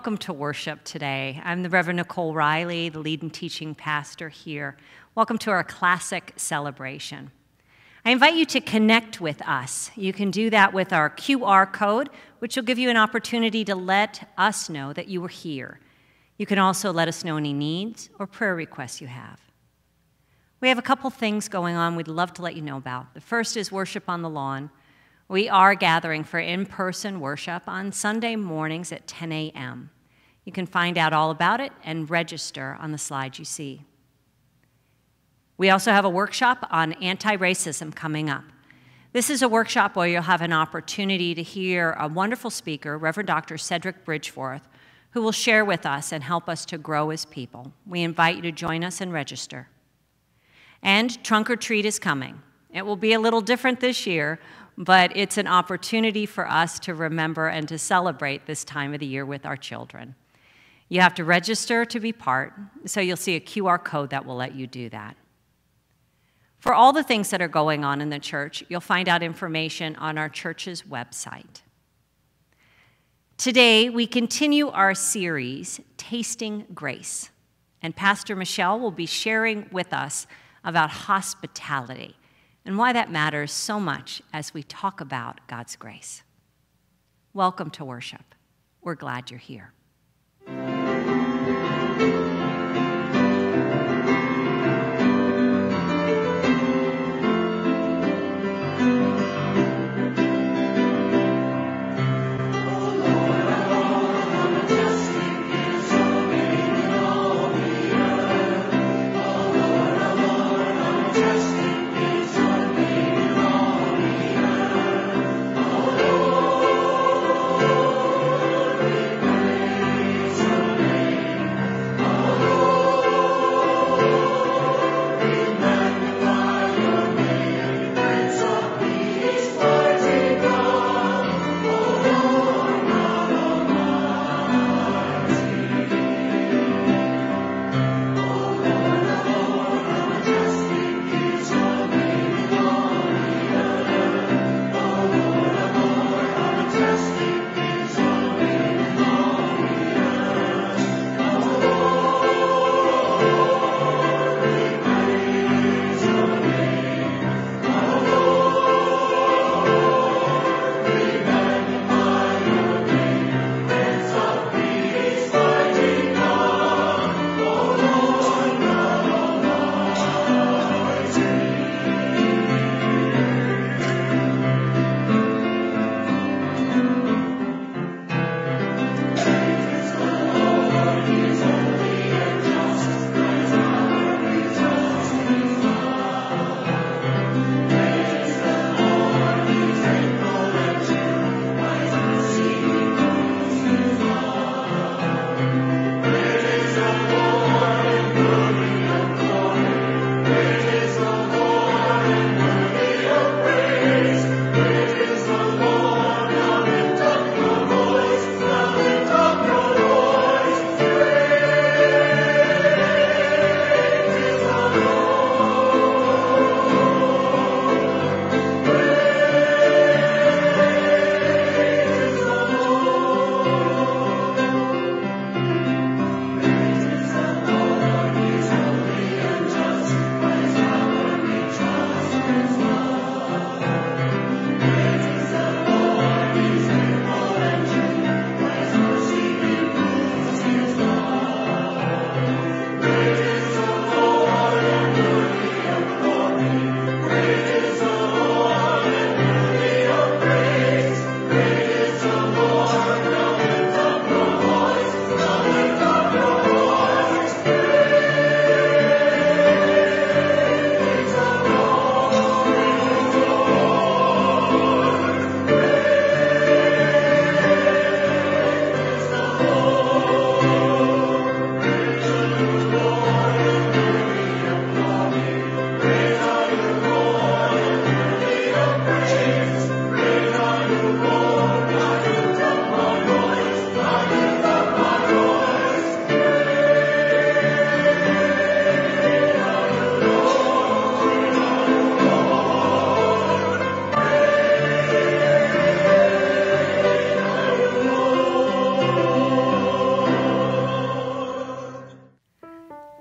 Welcome to worship today. I'm the Reverend Nicole Reilley, the lead and teaching pastor here. Welcome to our classic celebration. I invite you to connect with us. You can do that with our QR code, which will give you an opportunity to let us know that you were here. You can also let us know any needs or prayer requests you have. We have a couple things going on we'd love to let you know about. The first is worship on the lawn. We are gathering for in person worship on Sunday mornings at 10 a.m. You can find out all about it and register on the slide you see. We also have a workshop on anti racism coming up. This is a workshop where you'll have an opportunity to hear a wonderful speaker, Reverend Dr. Cedric Bridgeforth, who will share with us and help us to grow as people. We invite you to join us and register. And Trunk or Treat is coming. It will be a little different this year, but it's an opportunity for us to remember and to celebrate this time of the year with our children. You have to register to be part, so you'll see a QR code that will let you do that. For all the things that are going on in the church, you'll find out information on our church's website. Today, we continue our series, Tasting Grace, and Pastor Michelle will be sharing with us about hospitality and why that matters so much as we talk about God's grace. Welcome to worship. We're glad you're here.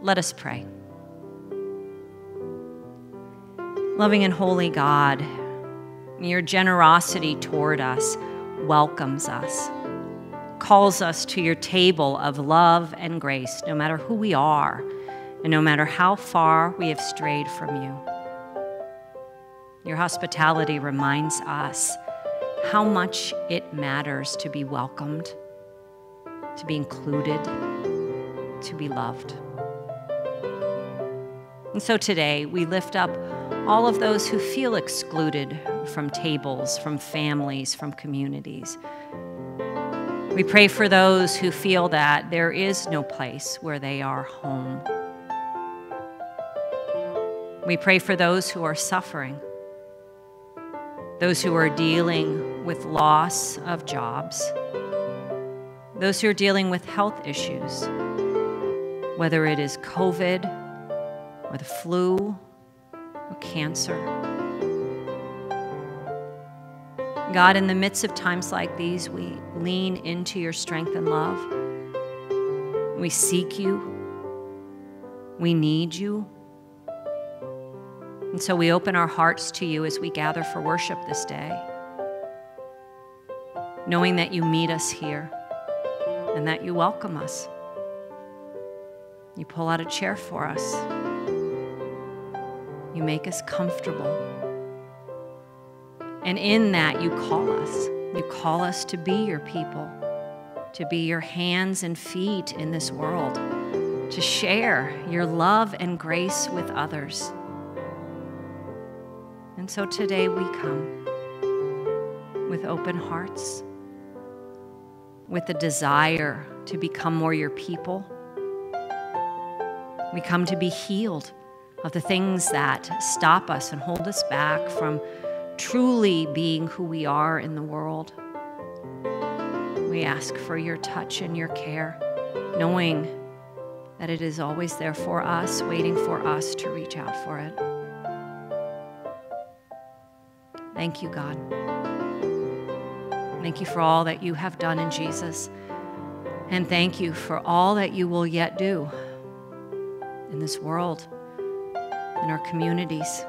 Let us pray. Loving and holy God, your generosity toward us welcomes us, calls us to your table of love and grace, no matter who we are and no matter how far we have strayed from you. Your hospitality reminds us how much it matters to be welcomed, to be included, to be loved. And so today we lift up all of those who feel excluded from tables, from families, from communities. We pray for those who feel that there is no place where they are home. We pray for those who are suffering, those who are dealing with loss of jobs, those who are dealing with health issues, whether it is COVID or the flu or cancer. God, in the midst of times like these, we lean into your strength and love. We seek you. We need you. And so we open our hearts to you as we gather for worship this day, knowing that you meet us here and that you welcome us. You pull out a chair for us. You make us comfortable. And in that, you call us. You call us to be your people, to be your hands and feet in this world, to share your love and grace with others. And so today we come with open hearts, with a desire to become more your people. We come to be healed of the things that stop us and hold us back from truly being who we are in the world. We ask for your touch and your care, knowing that it is always there for us, waiting for us to reach out for it. Thank you, God. Thank you for all that you have done in Jesus. And thank you for all that you will yet do in this world in our communities,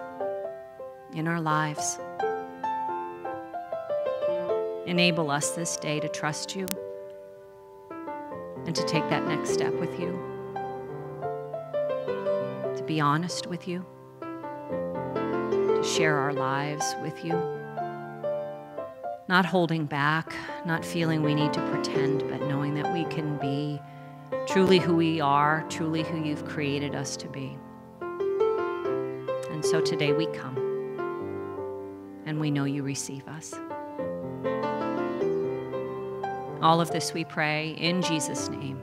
in our lives. Enable us this day to trust you and to take that next step with you, to be honest with you, to share our lives with you. Not holding back, not feeling we need to pretend, but knowing that we can be truly who we are, truly who you've created us to be. And so today we come and we know you receive us. All of this we pray in Jesus' name.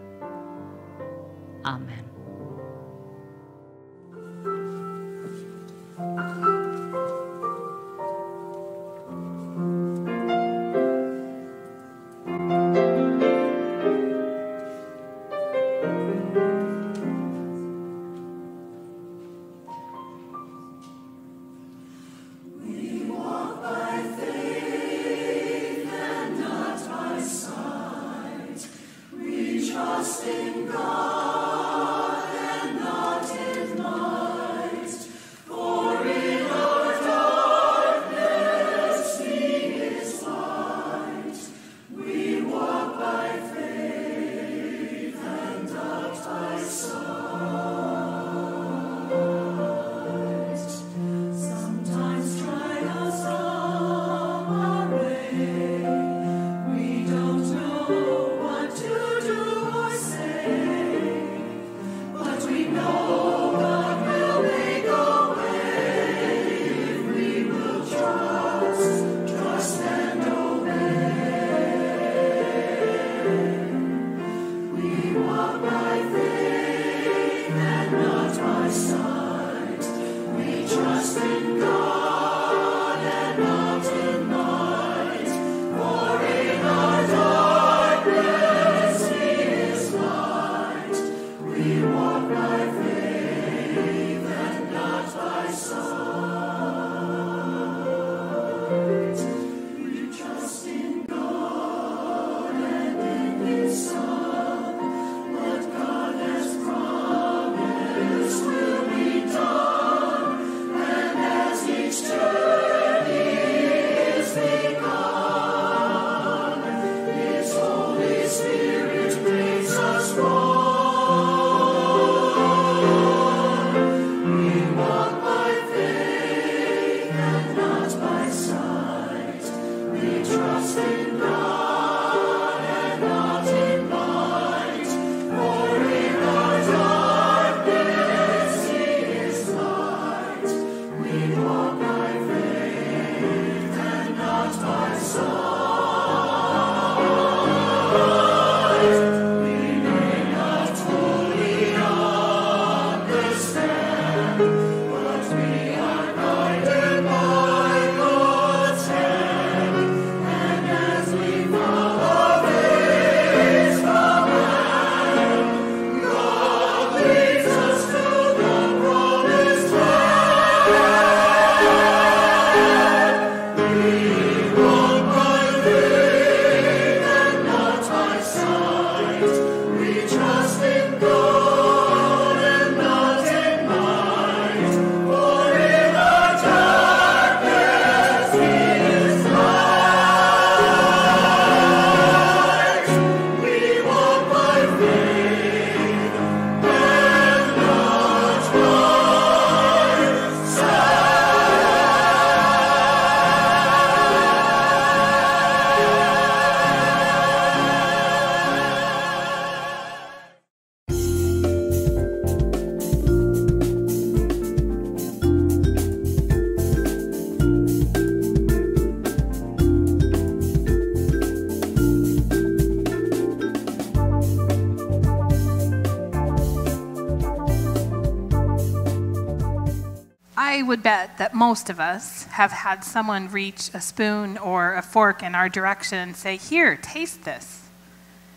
Most of us have had someone reach a spoon or a fork in our direction and say, Here, taste this.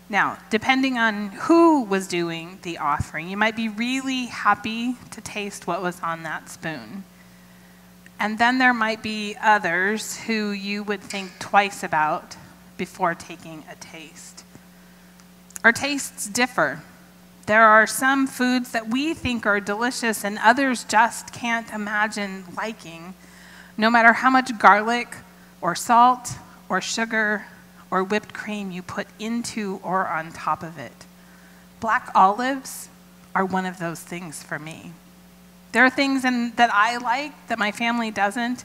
Now, depending on who was doing the offering, you might be really happy to taste what was on that spoon. And then there might be others who you would think twice about before taking a taste. Our tastes differ. There are some foods that we think are delicious and others just can't imagine liking, no matter how much garlic or salt or sugar or whipped cream you put into or on top of it. Black olives are one of those things for me. There are things in, that I like that my family doesn't,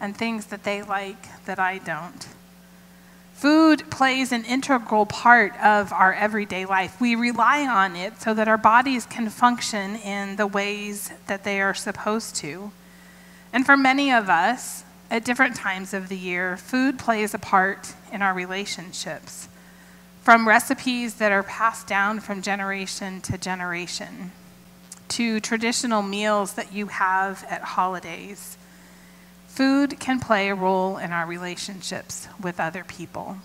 and things that they like that I don't. Food plays an integral part of our everyday life. We rely on it so that our bodies can function in the ways that they are supposed to. And for many of us, at different times of the year, food plays a part in our relationships, from recipes that are passed down from generation to generation, to traditional meals that you have at holidays. Food can play a role in our relationships with other people.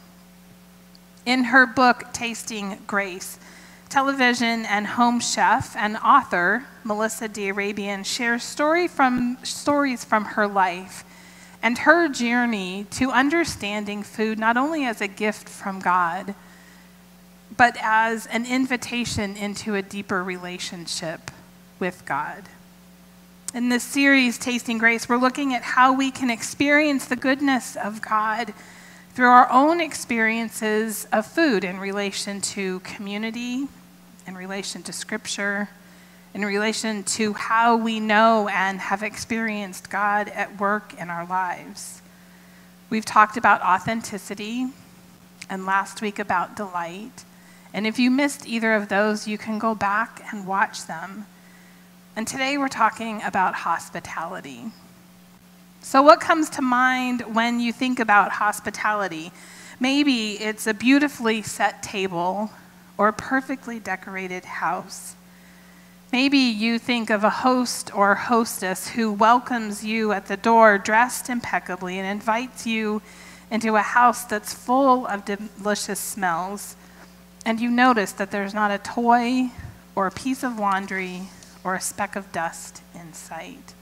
In her book, Tasting Grace, television and home chef and author Melissa d'Arabian shares story from, stories from her life and her journey to understanding food not only as a gift from God, but as an invitation into a deeper relationship with God. In this series, Tasting Grace, we're looking at how we can experience the goodness of God through our own experiences of food in relation to community, in relation to Scripture, in relation to how we know and have experienced God at work in our lives. We've talked about authenticity and last week about delight. And if you missed either of those, you can go back and watch them. And today we're talking about hospitality. So, what comes to mind when you think about hospitality? Maybe it's a beautifully set table or a perfectly decorated house. Maybe you think of a host or hostess who welcomes you at the door dressed impeccably and invites you into a house that's full of delicious smells. And you notice that there's not a toy or a piece of laundry or a speck of dust in sight.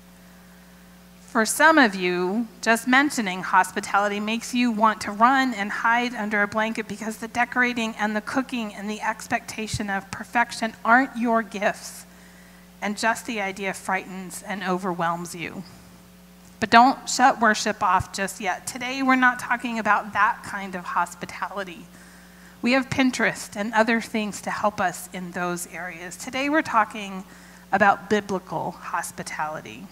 For some of you, just mentioning hospitality makes you want to run and hide under a blanket because the decorating and the cooking and the expectation of perfection aren't your gifts and just the idea frightens and overwhelms you. But don't shut worship off just yet. Today, we're not talking about that kind of hospitality. We have Pinterest and other things to help us in those areas. Today, we're talking about biblical hospitality.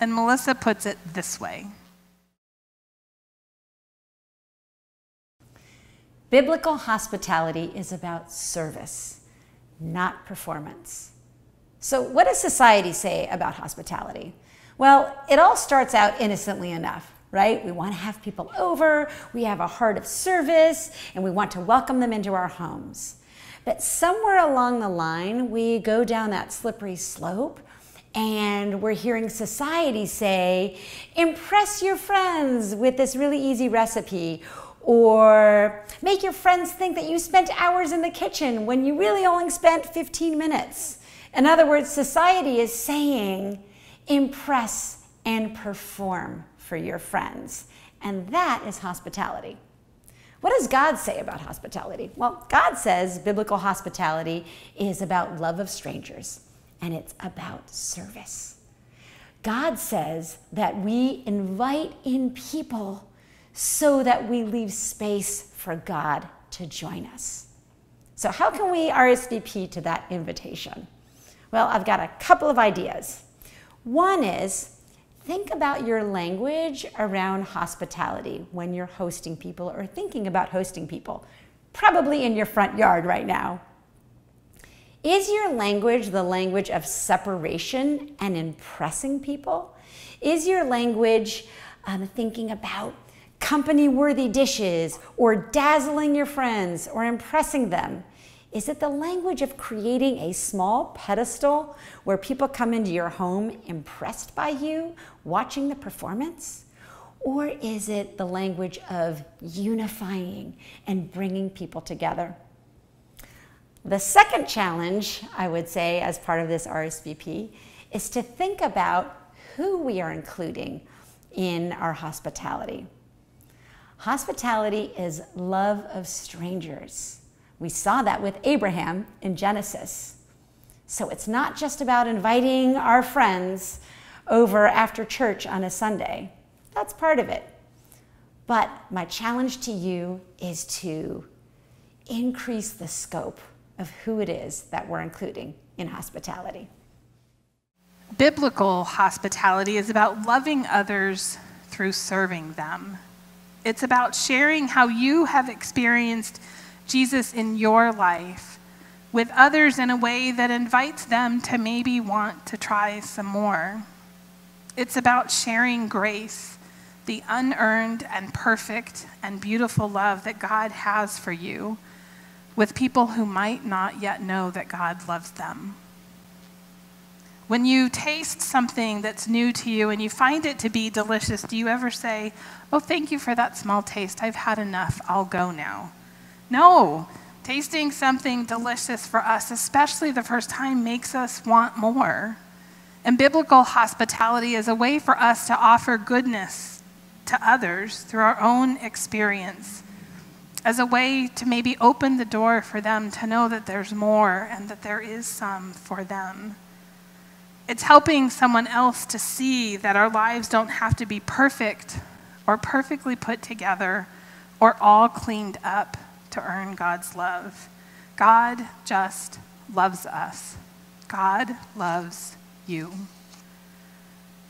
And Melissa puts it this way Biblical hospitality is about service, not performance. So, what does society say about hospitality? Well, it all starts out innocently enough, right? We want to have people over, we have a heart of service, and we want to welcome them into our homes. But somewhere along the line, we go down that slippery slope and we're hearing society say, impress your friends with this really easy recipe, or make your friends think that you spent hours in the kitchen when you really only spent 15 minutes. In other words, society is saying, impress and perform for your friends. And that is hospitality. What does God say about hospitality? Well, God says biblical hospitality is about love of strangers and it's about service. God says that we invite in people so that we leave space for God to join us. So, how can we RSVP to that invitation? Well, I've got a couple of ideas. One is think about your language around hospitality when you're hosting people or thinking about hosting people, probably in your front yard right now. Is your language the language of separation and impressing people? Is your language um, thinking about company worthy dishes or dazzling your friends or impressing them? Is it the language of creating a small pedestal where people come into your home impressed by you, watching the performance? Or is it the language of unifying and bringing people together? The second challenge, I would say, as part of this RSVP, is to think about who we are including in our hospitality. Hospitality is love of strangers. We saw that with Abraham in Genesis. So it's not just about inviting our friends over after church on a Sunday. That's part of it. But my challenge to you is to increase the scope of who it is that we're including in hospitality. Biblical hospitality is about loving others through serving them. It's about sharing how you have experienced Jesus in your life with others in a way that invites them to maybe want to try some more. It's about sharing grace, the unearned and perfect and beautiful love that God has for you, with people who might not yet know that God loves them. When you taste something that's new to you and you find it to be delicious, do you ever say, Oh, thank you for that small taste. I've had enough. I'll go now? No. Tasting something delicious for us, especially the first time, makes us want more. And biblical hospitality is a way for us to offer goodness to others through our own experience, as a way to maybe open the door for them to know that there's more and that there is some for them. It's helping someone else to see that our lives don't have to be perfect or perfectly put together or all cleaned up to earn God's love. God just loves us. God loves you.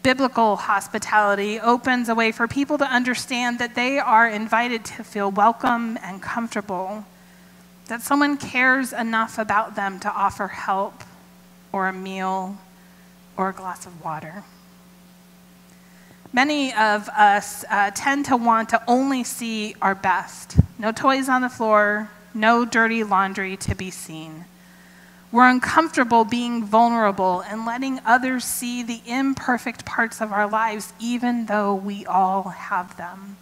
Biblical hospitality opens a way for people to understand that they are invited to feel welcome and comfortable, that someone cares enough about them to offer help or a meal or a glass of water. Many of us uh, tend to want to only see our best. No toys on the floor, no dirty laundry to be seen. We're uncomfortable being vulnerable and letting others see the imperfect parts of our lives, even though we all have them.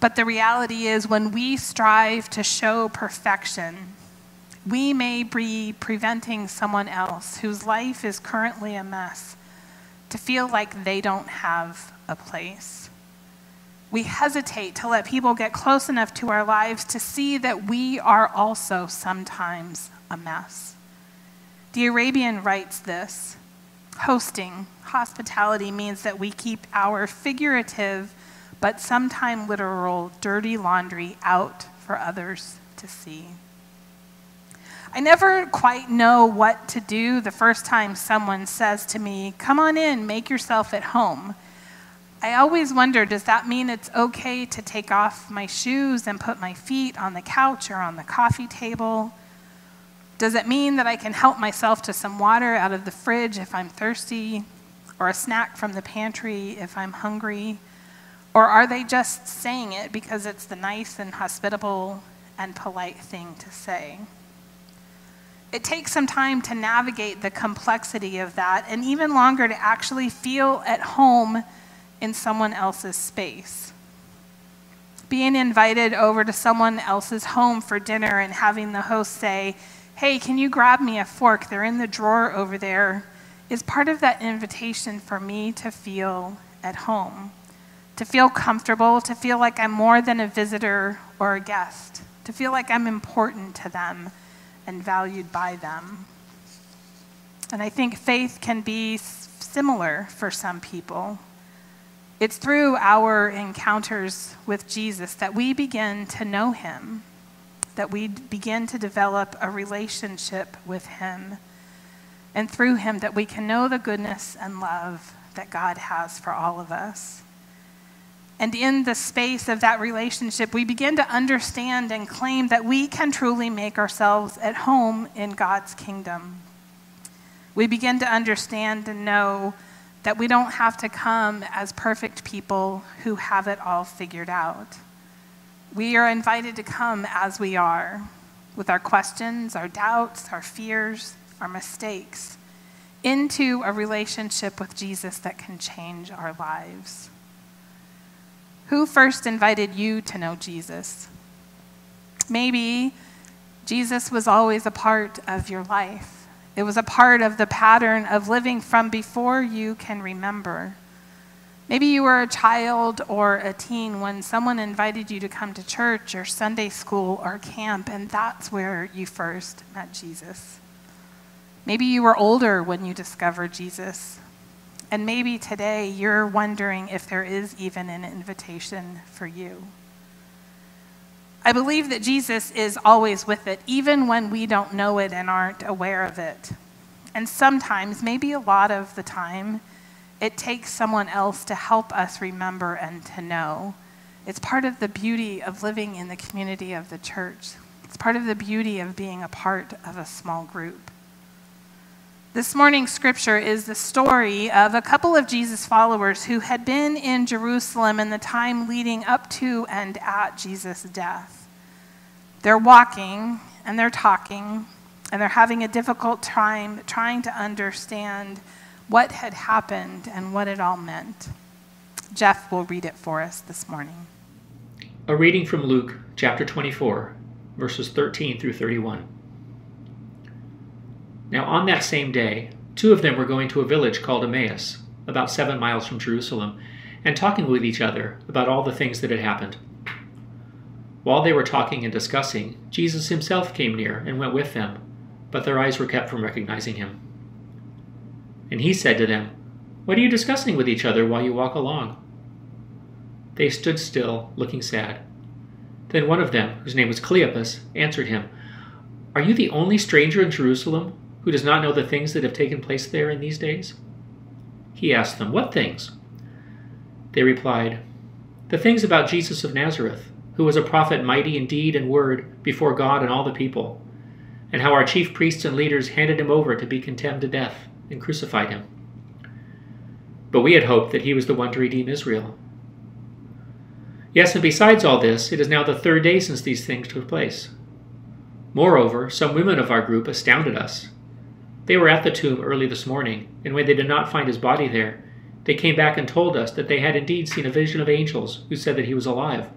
But the reality is, when we strive to show perfection, we may be preventing someone else whose life is currently a mess to feel like they don't have a place. We hesitate to let people get close enough to our lives to see that we are also sometimes a mess. d'Arabian writes this hosting, hospitality means that we keep our figurative but sometimes literal dirty laundry out for others to see. I never quite know what to do the first time someone says to me, Come on in, make yourself at home. I always wonder does that mean it's okay to take off my shoes and put my feet on the couch or on the coffee table? Does it mean that I can help myself to some water out of the fridge if I'm thirsty, or a snack from the pantry if I'm hungry? Or are they just saying it because it's the nice and hospitable and polite thing to say? It takes some time to navigate the complexity of that and even longer to actually feel at home in someone else's space. Being invited over to someone else's home for dinner and having the host say, Hey, can you grab me a fork? They're in the drawer over there, is part of that invitation for me to feel at home, to feel comfortable, to feel like I'm more than a visitor or a guest, to feel like I'm important to them and valued by them. And I think faith can be similar for some people. It's through our encounters with Jesus that we begin to know him, that we begin to develop a relationship with him, and through him that we can know the goodness and love that God has for all of us. And in the space of that relationship, we begin to understand and claim that we can truly make ourselves at home in God's kingdom. We begin to understand and know that we don't have to come as perfect people who have it all figured out. We are invited to come as we are, with our questions, our doubts, our fears, our mistakes, into a relationship with Jesus that can change our lives. Who first invited you to know Jesus? Maybe Jesus was always a part of your life. It was a part of the pattern of living from before you can remember. Maybe you were a child or a teen when someone invited you to come to church or Sunday school or camp, and that's where you first met Jesus. Maybe you were older when you discovered Jesus. And maybe today you're wondering if there is even an invitation for you. I believe that Jesus is always with it, even when we don't know it and aren't aware of it. And sometimes, maybe a lot of the time, it takes someone else to help us remember and to know. It's part of the beauty of living in the community of the church. It's part of the beauty of being a part of a small group. This morning's scripture is the story of a couple of Jesus followers who had been in Jerusalem in the time leading up to and at Jesus' death. They're walking and they're talking and they're having a difficult time trying to understand what had happened and what it all meant. Jeff will read it for us this morning. A reading from Luke chapter 24, verses 13 through 31. Now, on that same day, two of them were going to a village called Emmaus, about seven miles from Jerusalem, and talking with each other about all the things that had happened. While they were talking and discussing, Jesus himself came near and went with them, but their eyes were kept from recognizing him. And he said to them, What are you discussing with each other while you walk along? They stood still, looking sad. Then one of them, whose name was Cleopas, answered him, Are you the only stranger in Jerusalem who does not know the things that have taken place there in these days? He asked them, What things? They replied, The things about Jesus of Nazareth, who was a prophet mighty in deed and word before God and all the people, and how our chief priests and leaders handed him over to be condemned to death and crucified him. But we had hoped that he was the one to redeem Israel. Yes, and besides all this, it is now the third day since these things took place. Moreover, some women of our group astounded us they were at the tomb early this morning, and when they did not find his body there, they came back and told us that they had indeed seen a vision of angels who said that he was alive.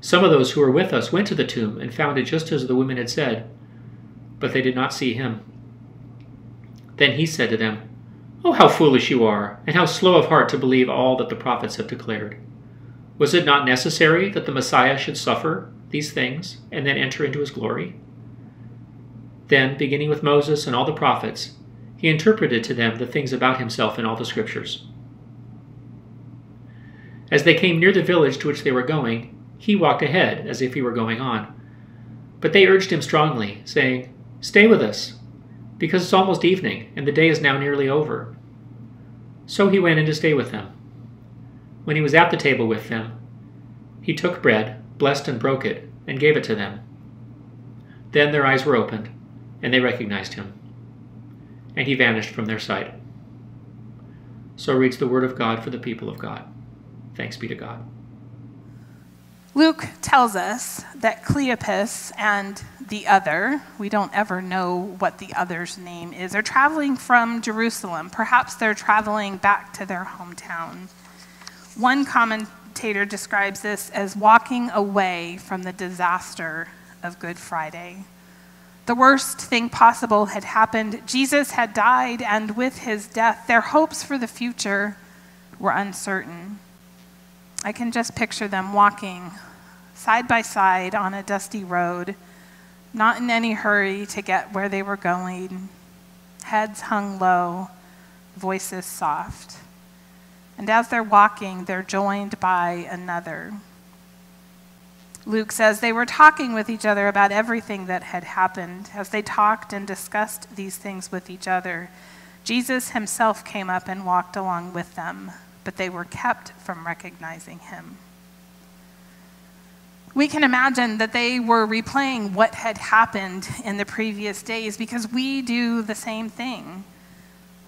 Some of those who were with us went to the tomb and found it just as the women had said, but they did not see him. Then he said to them, Oh, how foolish you are, and how slow of heart to believe all that the prophets have declared. Was it not necessary that the Messiah should suffer these things and then enter into his glory? Then, beginning with Moses and all the prophets, he interpreted to them the things about himself in all the scriptures. As they came near the village to which they were going, he walked ahead as if he were going on. But they urged him strongly, saying, Stay with us, because it's almost evening, and the day is now nearly over. So he went in to stay with them. When he was at the table with them, he took bread, blessed and broke it, and gave it to them. Then their eyes were opened and they recognized him. And he vanished from their sight. So reads the word of God for the people of God. Thanks be to God. Luke tells us that Cleopas and the other, we don't ever know what the other's name is, are traveling from Jerusalem. Perhaps they're traveling back to their hometown. One commentator describes this as walking away from the disaster of Good Friday. The worst thing possible had happened. Jesus had died, and with his death, their hopes for the future were uncertain. I can just picture them walking side by side on a dusty road, not in any hurry to get where they were going, heads hung low, voices soft. And as they're walking, they're joined by another. Luke says they were talking with each other about everything that had happened. As they talked and discussed these things with each other, Jesus himself came up and walked along with them, but they were kept from recognizing him. We can imagine that they were replaying what had happened in the previous days because we do the same thing.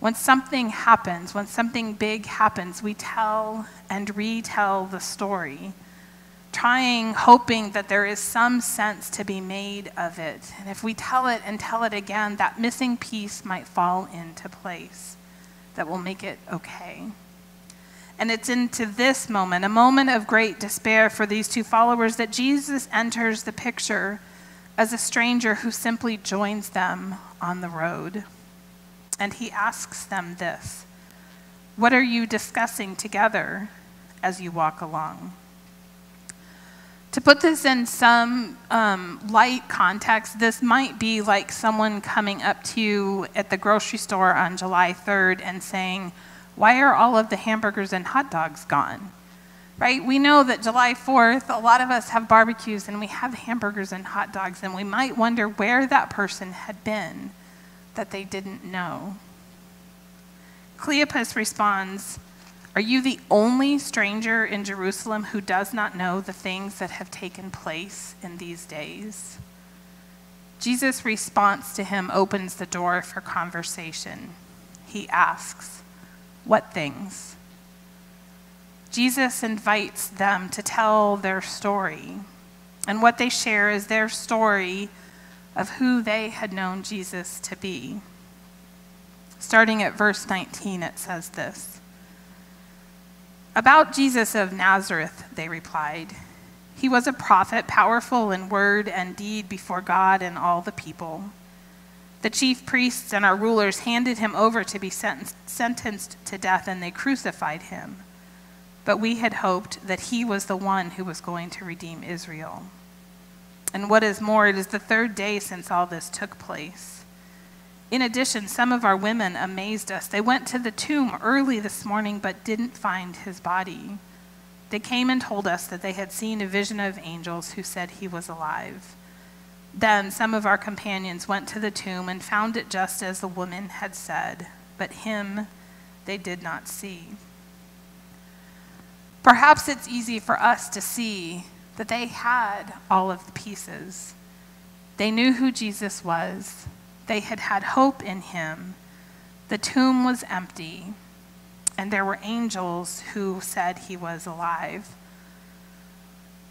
When something happens, when something big happens, we tell and retell the story trying, hoping that there is some sense to be made of it. And if we tell it and tell it again, that missing piece might fall into place that will make it okay. And it's into this moment, a moment of great despair for these two followers, that Jesus enters the picture as a stranger who simply joins them on the road. And he asks them this What are you discussing together as you walk along? To put this in some um, light context, this might be like someone coming up to you at the grocery store on July 3rd and saying, Why are all of the hamburgers and hot dogs gone? Right? We know that July 4th, a lot of us have barbecues and we have hamburgers and hot dogs, and we might wonder where that person had been that they didn't know. Cleopas responds, are you the only stranger in Jerusalem who does not know the things that have taken place in these days? Jesus' response to him opens the door for conversation. He asks, What things? Jesus invites them to tell their story. And what they share is their story of who they had known Jesus to be. Starting at verse 19, it says this. About Jesus of Nazareth, they replied. He was a prophet, powerful in word and deed before God and all the people. The chief priests and our rulers handed him over to be sentenced to death, and they crucified him. But we had hoped that he was the one who was going to redeem Israel. And what is more, it is the third day since all this took place. In addition, some of our women amazed us. They went to the tomb early this morning but didn't find his body. They came and told us that they had seen a vision of angels who said he was alive. Then some of our companions went to the tomb and found it just as the woman had said, but him they did not see. Perhaps it's easy for us to see that they had all of the pieces. They knew who Jesus was. They had had hope in him. The tomb was empty, and there were angels who said he was alive.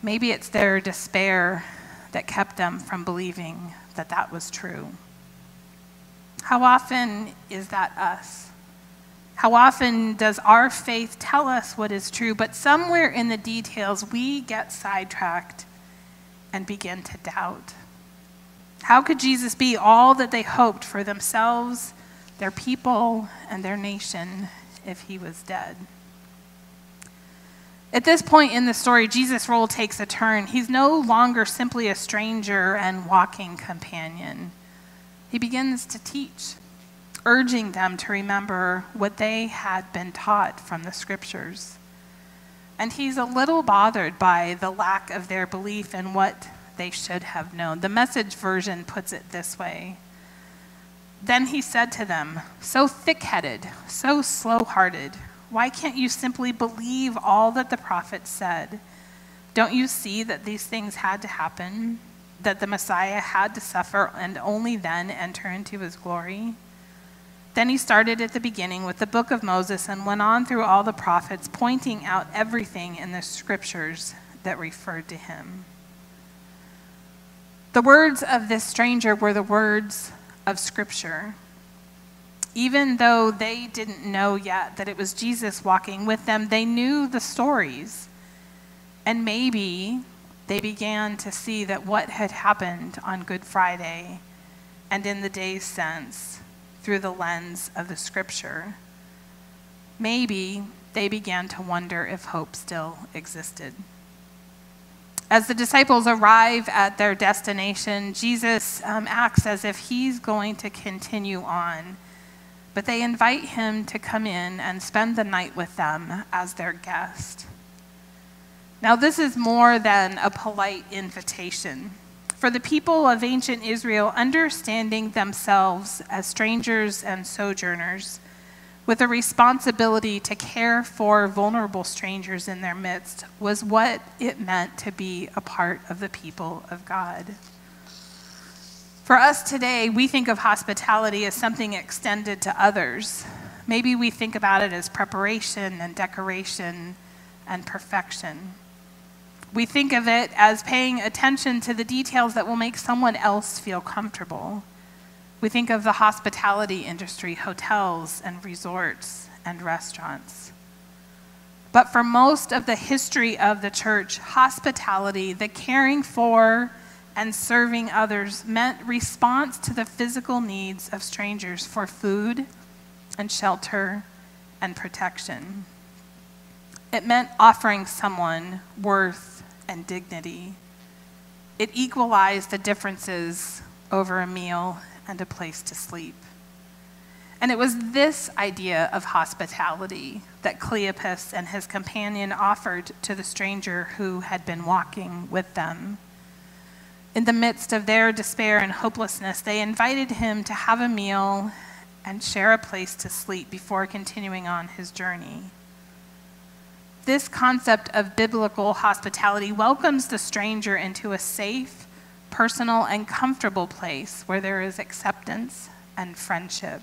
Maybe it's their despair that kept them from believing that that was true. How often is that us? How often does our faith tell us what is true, but somewhere in the details we get sidetracked and begin to doubt? How could Jesus be all that they hoped for themselves, their people, and their nation if he was dead? At this point in the story, Jesus' role takes a turn. He's no longer simply a stranger and walking companion. He begins to teach, urging them to remember what they had been taught from the scriptures. And he's a little bothered by the lack of their belief in what they should have known. The message version puts it this way Then he said to them, So thick headed, so slow hearted, why can't you simply believe all that the prophets said? Don't you see that these things had to happen? That the Messiah had to suffer and only then enter into his glory? Then he started at the beginning with the book of Moses and went on through all the prophets, pointing out everything in the scriptures that referred to him. The words of this stranger were the words of Scripture. Even though they didn't know yet that it was Jesus walking with them, they knew the stories. And maybe they began to see that what had happened on Good Friday and in the days since through the lens of the Scripture. Maybe they began to wonder if hope still existed. As the disciples arrive at their destination, Jesus um, acts as if he's going to continue on. But they invite him to come in and spend the night with them as their guest. Now, this is more than a polite invitation. For the people of ancient Israel, understanding themselves as strangers and sojourners, with a responsibility to care for vulnerable strangers in their midst was what it meant to be a part of the people of God. For us today, we think of hospitality as something extended to others. Maybe we think about it as preparation and decoration and perfection. We think of it as paying attention to the details that will make someone else feel comfortable. We think of the hospitality industry, hotels and resorts and restaurants. But for most of the history of the church, hospitality, the caring for and serving others, meant response to the physical needs of strangers for food and shelter and protection. It meant offering someone worth and dignity. It equalized the differences over a meal and a place to sleep. And it was this idea of hospitality that Cleopas and his companion offered to the stranger who had been walking with them. In the midst of their despair and hopelessness, they invited him to have a meal and share a place to sleep before continuing on his journey. This concept of biblical hospitality welcomes the stranger into a safe, personal, and comfortable place where there is acceptance and friendship.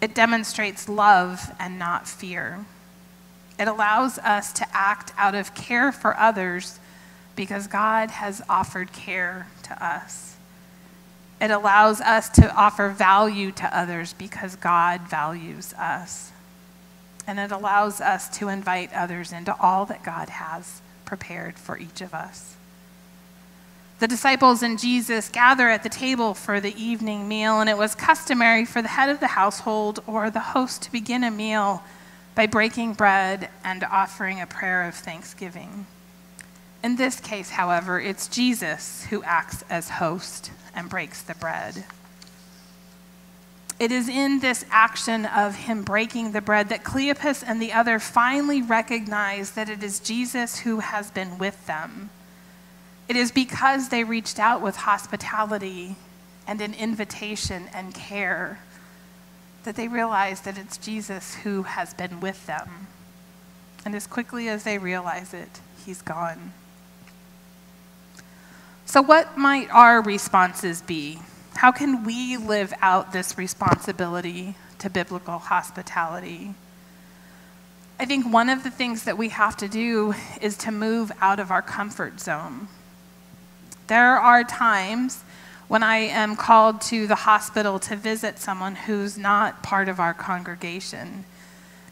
It demonstrates love and not fear. It allows us to act out of care for others because God has offered care to us. It allows us to offer value to others because God values us. And it allows us to invite others into all that God has prepared for each of us. The disciples and Jesus gather at the table for the evening meal, and it was customary for the head of the household or the host to begin a meal by breaking bread and offering a prayer of thanksgiving. In this case, however, it's Jesus who acts as host and breaks the bread. It is in this action of him breaking the bread that Cleopas and the other finally recognize that it is Jesus who has been with them it is because they reached out with hospitality and an invitation and care that they realize that it's Jesus who has been with them. And as quickly as they realize it, he's gone. So, what might our responses be? How can we live out this responsibility to biblical hospitality? I think one of the things that we have to do is to move out of our comfort zone. There are times when I am called to the hospital to visit someone who's not part of our congregation.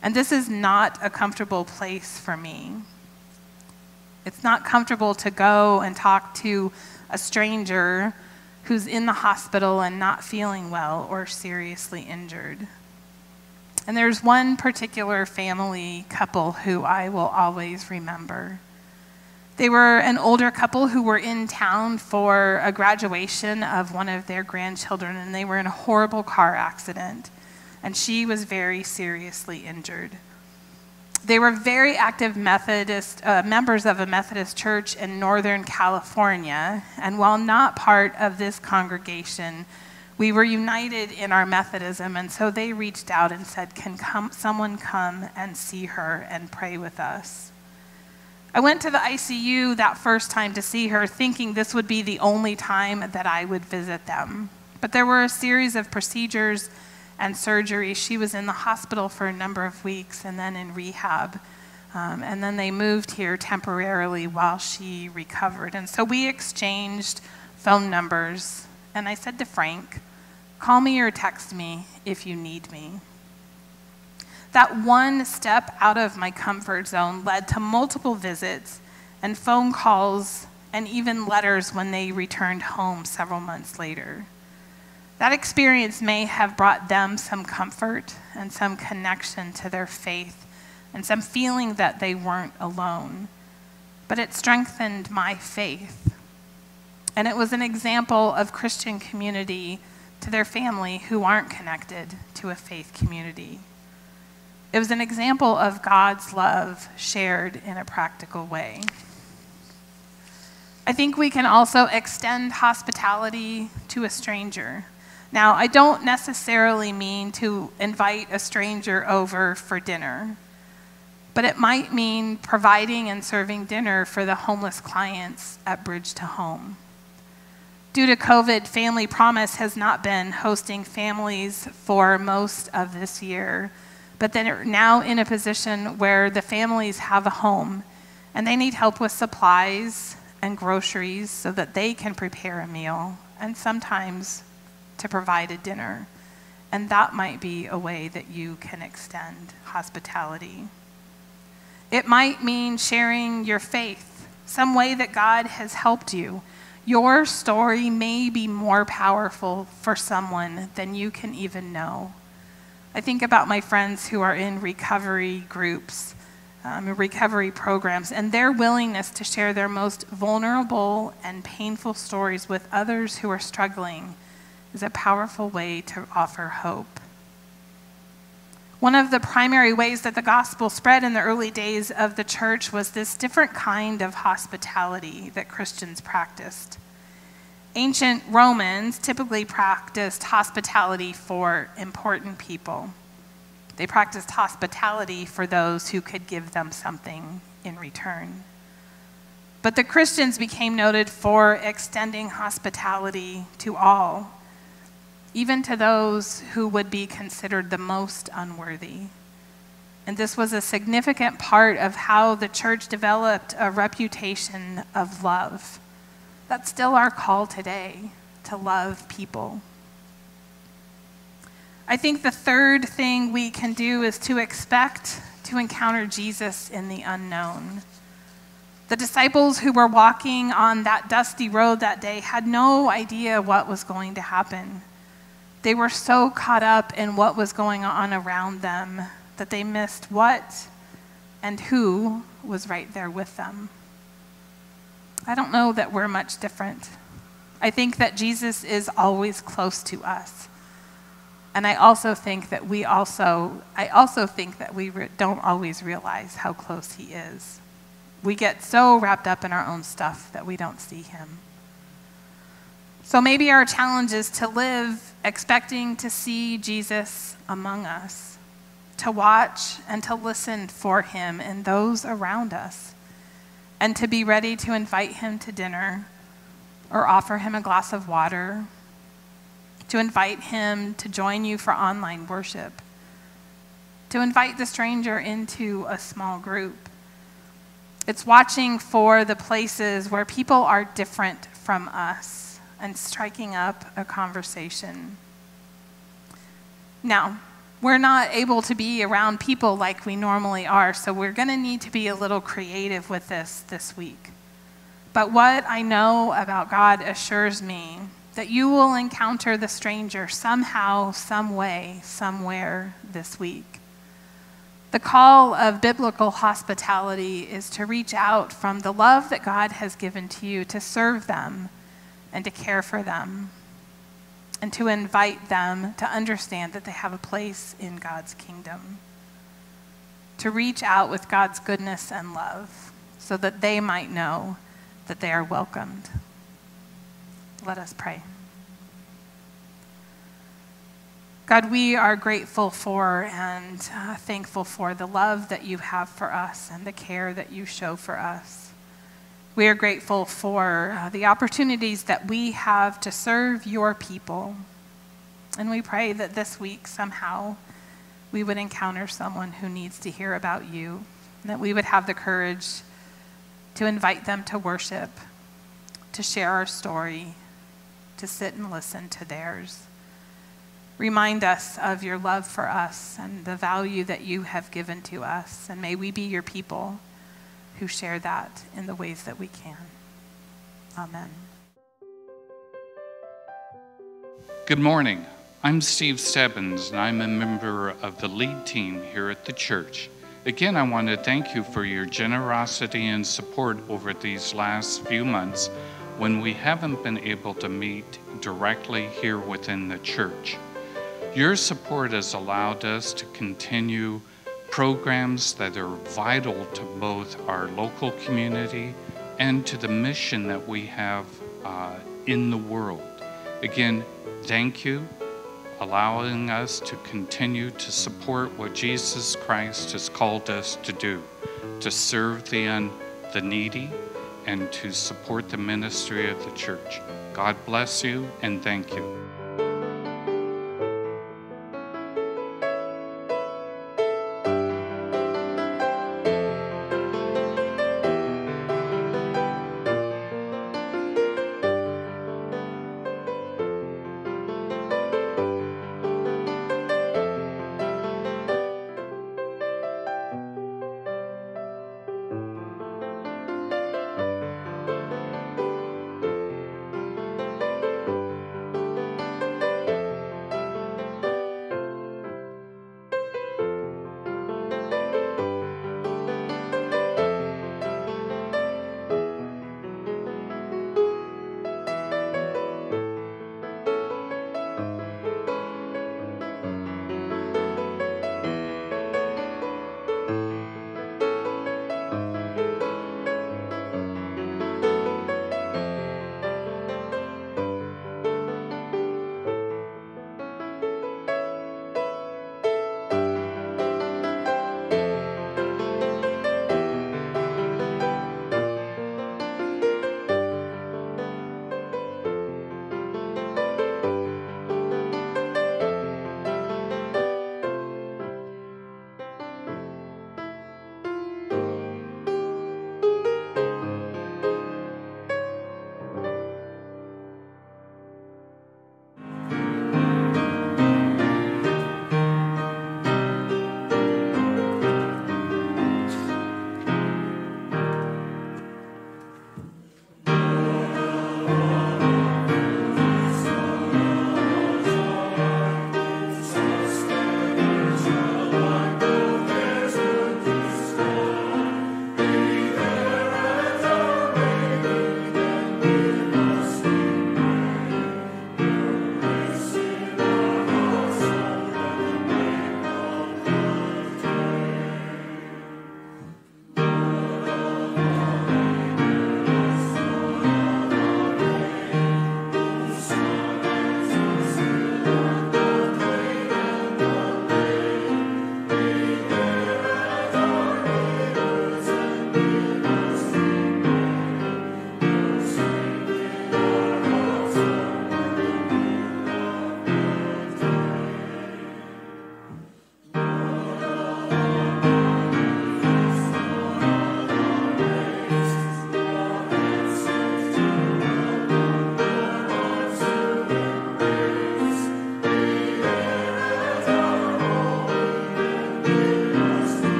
And this is not a comfortable place for me. It's not comfortable to go and talk to a stranger who's in the hospital and not feeling well or seriously injured. And there's one particular family couple who I will always remember. They were an older couple who were in town for a graduation of one of their grandchildren, and they were in a horrible car accident, and she was very seriously injured. They were very active Methodist uh, members of a Methodist church in Northern California, and while not part of this congregation, we were united in our Methodism, and so they reached out and said, Can come, someone come and see her and pray with us? I went to the ICU that first time to see her, thinking this would be the only time that I would visit them. But there were a series of procedures and surgery. She was in the hospital for a number of weeks and then in rehab. Um, and then they moved here temporarily while she recovered. And so we exchanged phone numbers. And I said to Frank, call me or text me if you need me. That one step out of my comfort zone led to multiple visits and phone calls and even letters when they returned home several months later. That experience may have brought them some comfort and some connection to their faith and some feeling that they weren't alone. But it strengthened my faith. And it was an example of Christian community to their family who aren't connected to a faith community. It was an example of God's love shared in a practical way. I think we can also extend hospitality to a stranger. Now, I don't necessarily mean to invite a stranger over for dinner, but it might mean providing and serving dinner for the homeless clients at Bridge to Home. Due to COVID, Family Promise has not been hosting families for most of this year but then are now in a position where the families have a home and they need help with supplies and groceries so that they can prepare a meal and sometimes to provide a dinner. And that might be a way that you can extend hospitality. It might mean sharing your faith, some way that God has helped you. Your story may be more powerful for someone than you can even know. I think about my friends who are in recovery groups, um, recovery programs, and their willingness to share their most vulnerable and painful stories with others who are struggling is a powerful way to offer hope. One of the primary ways that the gospel spread in the early days of the church was this different kind of hospitality that Christians practiced. Ancient Romans typically practiced hospitality for important people. They practiced hospitality for those who could give them something in return. But the Christians became noted for extending hospitality to all even to those who would be considered the most unworthy. And this was a significant part of how the church developed a reputation of love. That's still our call today to love people. I think the third thing we can do is to expect to encounter Jesus in the unknown. The disciples who were walking on that dusty road that day had no idea what was going to happen. They were so caught up in what was going on around them that they missed what and who was right there with them. I don't know that we're much different. I think that Jesus is always close to us. And I also think that we also, I also think that we re- don't always realize how close he is. We get so wrapped up in our own stuff that we don't see him. So maybe our challenge is to live expecting to see Jesus among us, to watch and to listen for him and those around us, and to be ready to invite him to dinner or offer him a glass of water, to invite him to join you for online worship, to invite the stranger into a small group. It's watching for the places where people are different from us and striking up a conversation. Now, we're not able to be around people like we normally are, so we're going to need to be a little creative with this this week. But what I know about God assures me that you will encounter the stranger somehow, some way, somewhere this week. The call of biblical hospitality is to reach out from the love that God has given to you to serve them and to care for them and to invite them to understand that they have a place in God's kingdom. To reach out with God's goodness and love so that they might know that they are welcomed. Let us pray. God, we are grateful for and uh, thankful for the love that you have for us and the care that you show for us. We are grateful for uh, the opportunities that we have to serve your people. And we pray that this week somehow we would encounter someone who needs to hear about you, and that we would have the courage to invite them to worship, to share our story, to sit and listen to theirs. Remind us of your love for us and the value that you have given to us, and may we be your people who share that in the ways that we can. Amen. Good morning. I'm Steve Stebbins, and I'm a member of the lead team here at the church. Again, I want to thank you for your generosity and support over these last few months when we haven't been able to meet directly here within the church. Your support has allowed us to continue programs that are vital to both our local community and to the mission that we have uh, in the world. Again, thank you, allowing us to continue to support what Jesus Christ has called us to do, to serve the, un- the needy and to support the ministry of the church. God bless you and thank you.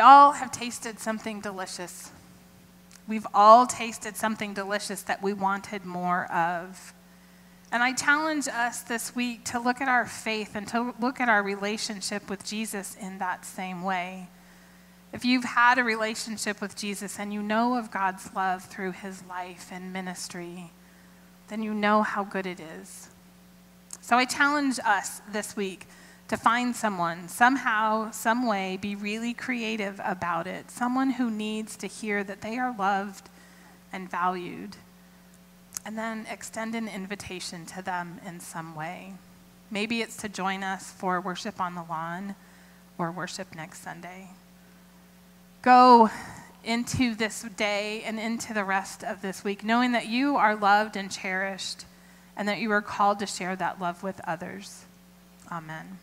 All have tasted something delicious. We've all tasted something delicious that we wanted more of. And I challenge us this week to look at our faith and to look at our relationship with Jesus in that same way. If you've had a relationship with Jesus and you know of God's love through his life and ministry, then you know how good it is. So I challenge us this week to find someone, somehow, some way, be really creative about it. Someone who needs to hear that they are loved and valued. And then extend an invitation to them in some way. Maybe it's to join us for worship on the lawn or worship next Sunday. Go into this day and into the rest of this week, knowing that you are loved and cherished and that you are called to share that love with others. Amen.